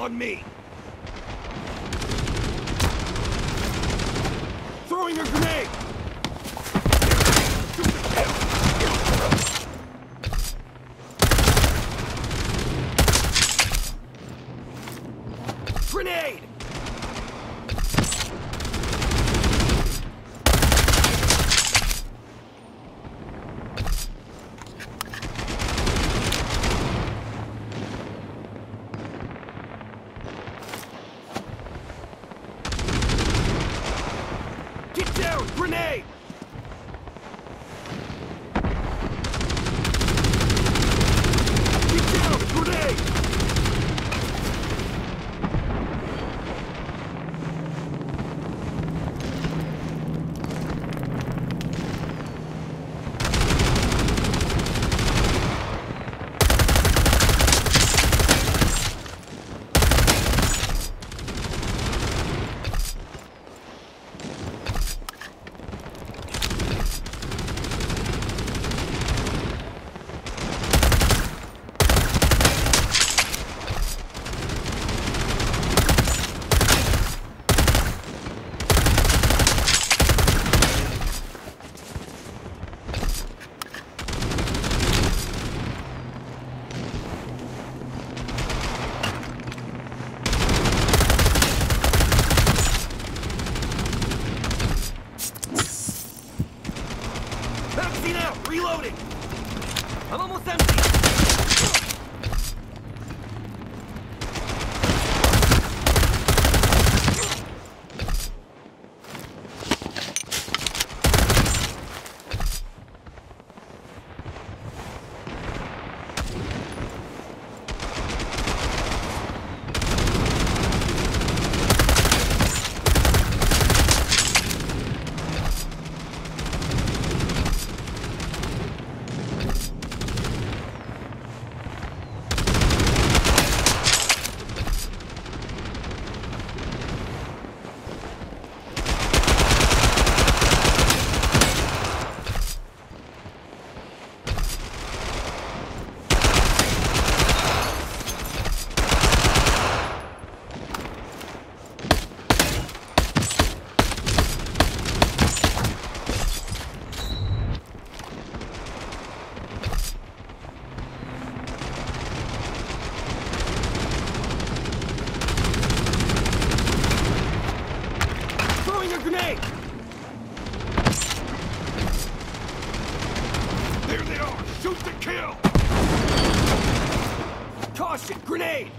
On me! Throwing a grenade! Grenade! Grenade! Vamos, Santi! Grenade! There they are! Shoot to kill! Caution! Grenade!